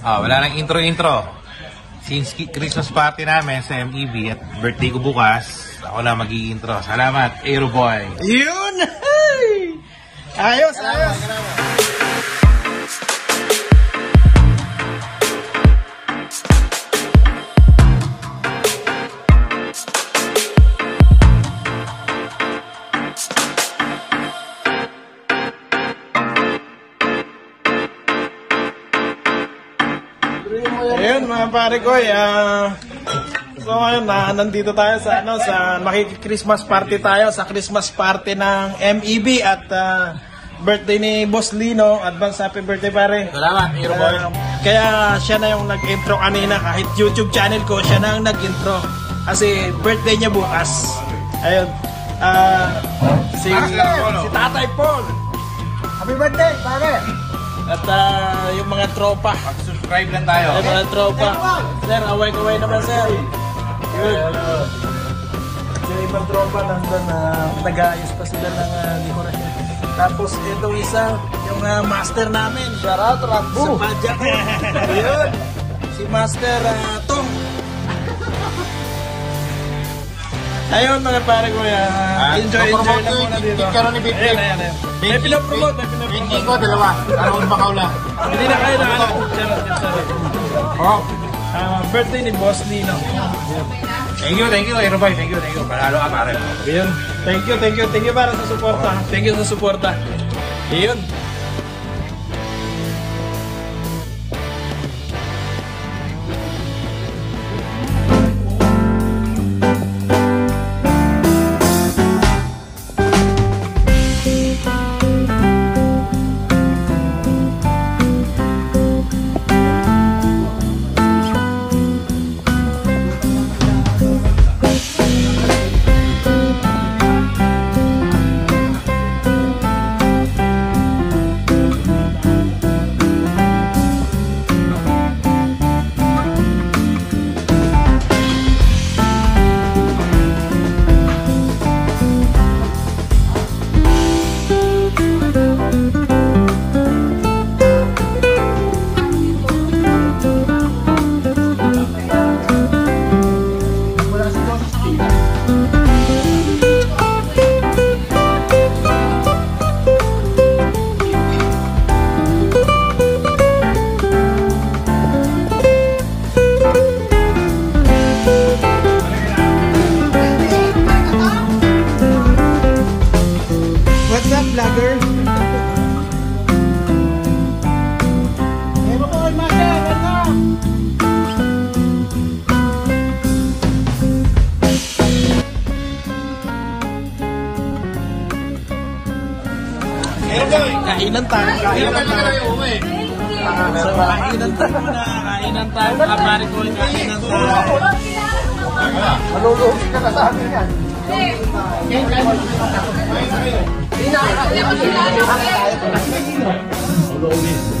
Ah, wala nang intro-intro. Since ki- Christmas party namin sa MEB at birthday ko bukas, ako na mag-i-intro. Salamat, Aero Boy. Yun! Hey! Ayos, ayos. Ayun mga pare ko, ah, so ngayon na nandito tayo sa ano sa makiki-Christmas party tayo sa Christmas party ng MEB at ah, birthday ni Boss Lino. Advance happy birthday pare. Salamat, Aero Boy. Ah, kaya siya na yung nag-intro kanina kahit YouTube channel ko siya na ang nag-intro kasi birthday niya bukas. Ayun. Ah, si, si Tatay Paul. Happy birthday, pare. At ah, yung mga tropa. Subscribe lang tayo. Ay, mga tropa. Sir, away-away naman, sir. Yun. Yung ibang tropa nandun na nag-aayos pa sila ng uh, dekorasyon. Tapos itong isa, yung ah, master namin. Shout out, Rambo. Sa Padjak. Yun. Si Master uh, Tong. Ayun mga pare ko, uh, enjoy, enjoy lang muna dito. Picture ni Big Ayan, ayan, ayan. May pinapromote, may pinapromote. ko, dalawa. Araw pa kaula. Hindi na kayo na alam. Charot, charot. Oh. Ah, birthday ni Boss Lino. Thank you, thank you, Aero Boy. Thank you, thank you. Panalo ka, pare. Ayun. Thank you, thank you, thank you para sa suporta. Thank you sa suporta. Ayun. Kainan tayo, kainan tayo. So, kainan tayo kainan tayo, mga pare ko, kainan tayo. Malulugi ka na sa amin yan.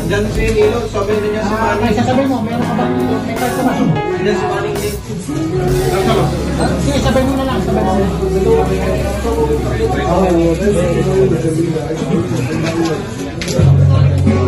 Diyan si Nilo, sabi niya si Manny. Ay, sasabihin mo, meron ka bang may card ka ba? Diyan si Manny. Sige, sabihin mo na lang. Sabihin mo na lang. Happy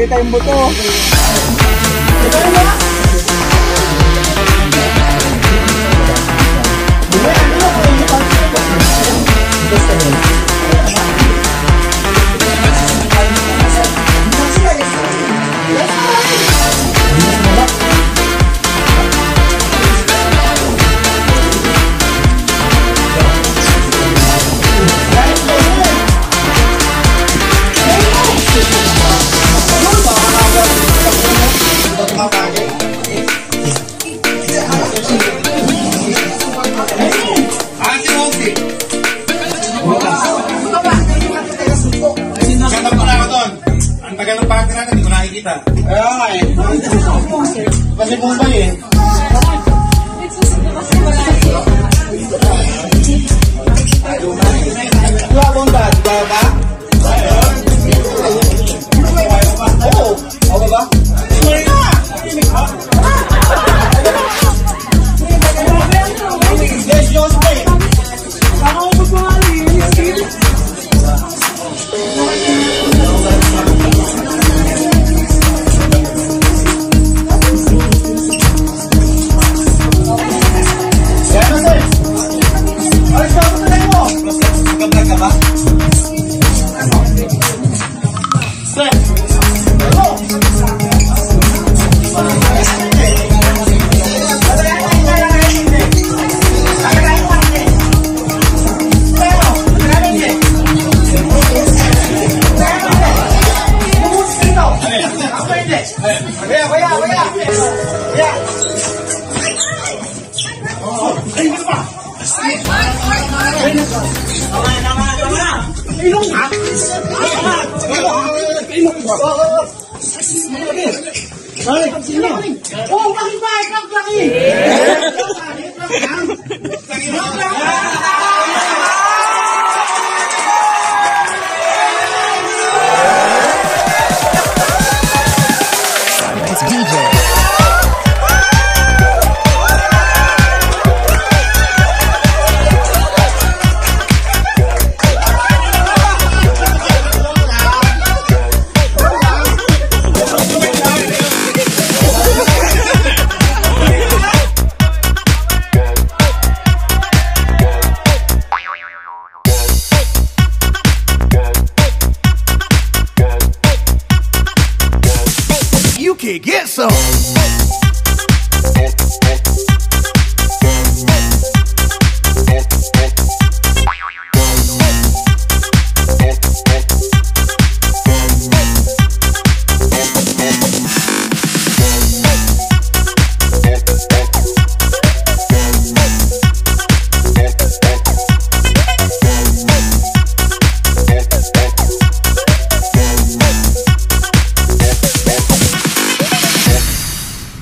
Lagi tayong buto. Ito na! fazer companhia. Ako pwede. Kuya, Ay. Ay, ay, ay, ay. Tama na, tama na, tama na. Ilong na. Ilong ba? Ilong ba? Ilong get some.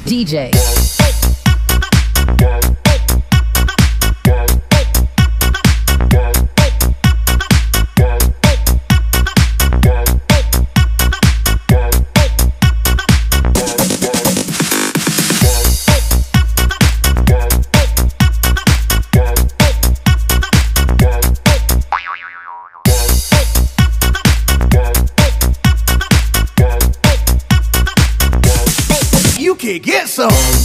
DJ. get some.